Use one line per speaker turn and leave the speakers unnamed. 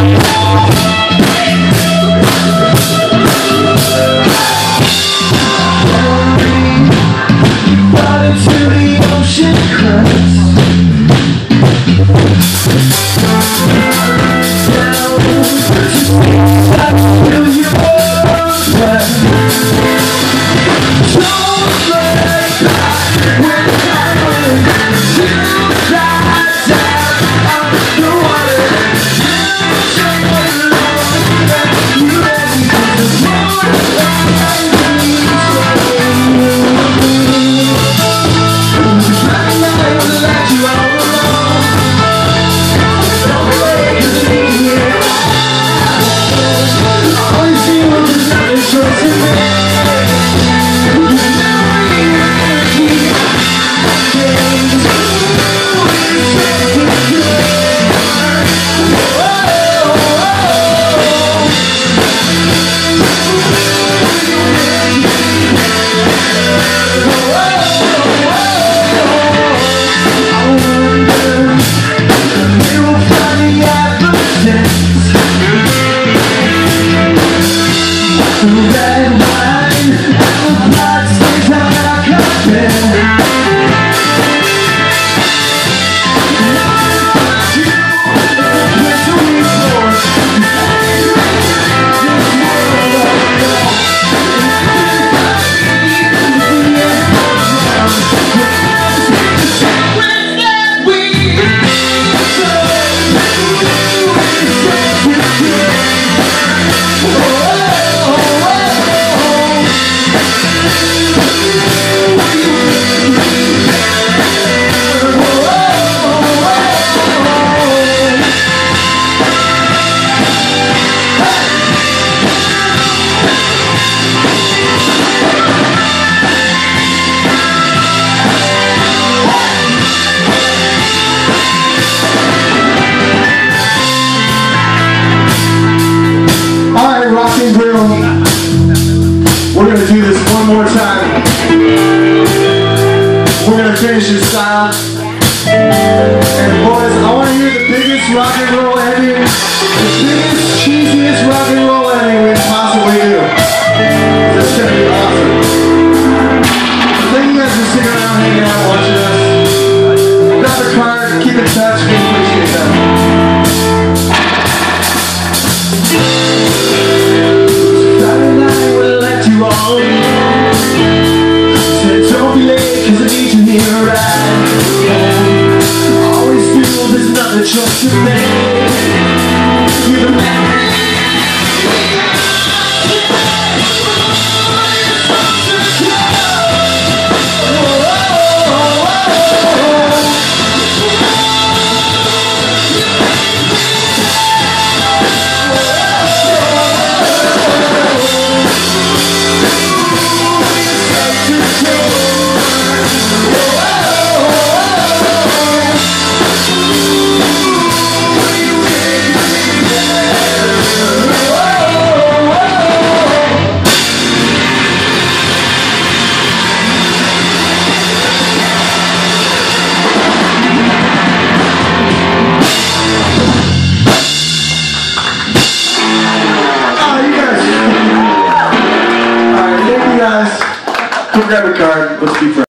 Oh, chosen style. And boys, I want to hear the biggest rock and roll ending, the biggest, cheesiest rock and roll ending we can possibly do. That's gonna be awesome. Thank you guys for sticking around, hanging out, watching us. Grab a card, keep in touch. grab a card. Let's be friends.